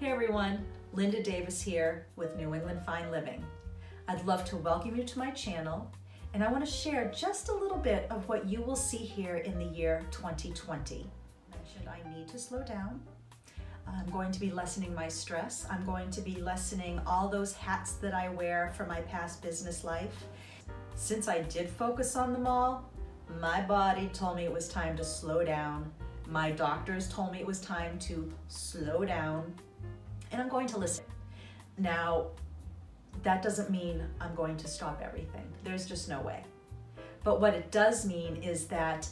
Hey everyone, Linda Davis here with New England Fine Living. I'd love to welcome you to my channel and I want to share just a little bit of what you will see here in the year 2020. I mentioned I need to slow down. I'm going to be lessening my stress. I'm going to be lessening all those hats that I wear from my past business life. Since I did focus on them all, my body told me it was time to slow down. My doctors told me it was time to slow down and I'm going to listen. Now, that doesn't mean I'm going to stop everything. There's just no way. But what it does mean is that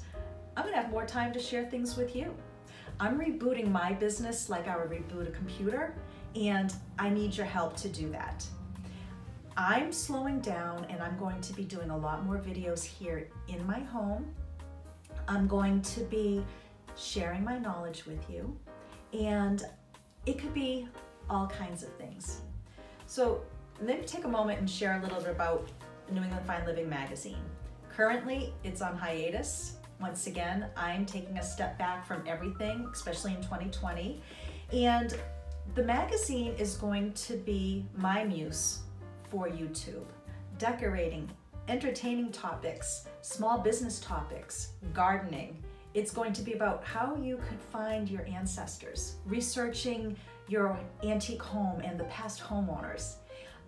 I'm gonna have more time to share things with you. I'm rebooting my business like I would reboot a computer, and I need your help to do that. I'm slowing down and I'm going to be doing a lot more videos here in my home. I'm going to be sharing my knowledge with you, and it could be all kinds of things. So let me take a moment and share a little bit about New England Fine Living magazine. Currently, it's on hiatus. Once again, I'm taking a step back from everything, especially in 2020. And the magazine is going to be my muse for YouTube. Decorating, entertaining topics, small business topics, gardening. It's going to be about how you could find your ancestors, researching your antique home and the past homeowners.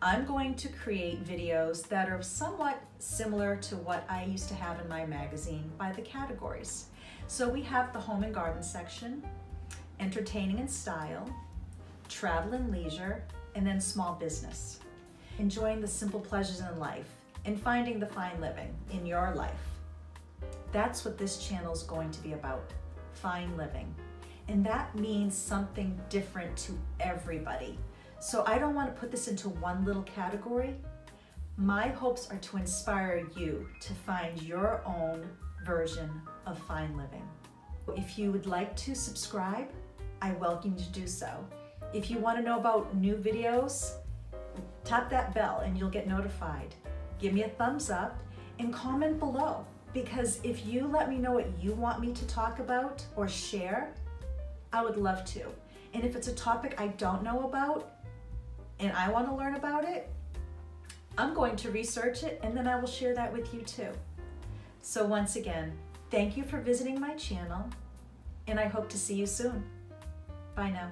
I'm going to create videos that are somewhat similar to what I used to have in my magazine by the categories. So we have the home and garden section, entertaining and style, travel and leisure, and then small business. Enjoying the simple pleasures in life and finding the fine living in your life. That's what this channel is going to be about, fine living. And that means something different to everybody. So I don't want to put this into one little category. My hopes are to inspire you to find your own version of fine living. If you would like to subscribe, I welcome you to do so. If you want to know about new videos, tap that bell and you'll get notified. Give me a thumbs up and comment below because if you let me know what you want me to talk about or share, I would love to. And if it's a topic I don't know about and I want to learn about it, I'm going to research it and then I will share that with you too. So once again, thank you for visiting my channel and I hope to see you soon. Bye now.